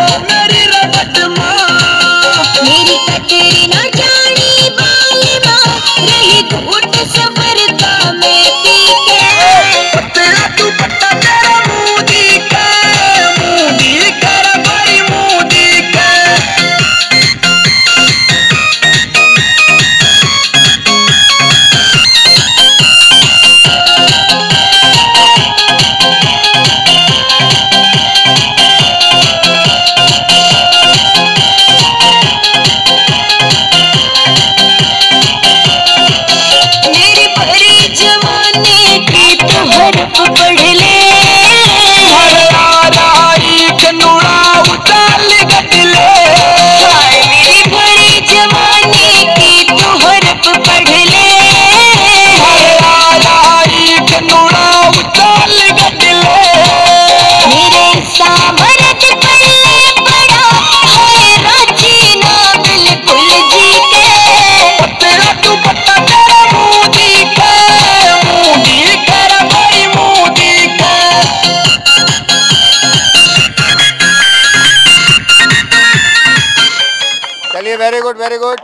में मेरी रबट चलिए वेरी गुड वेरी गुड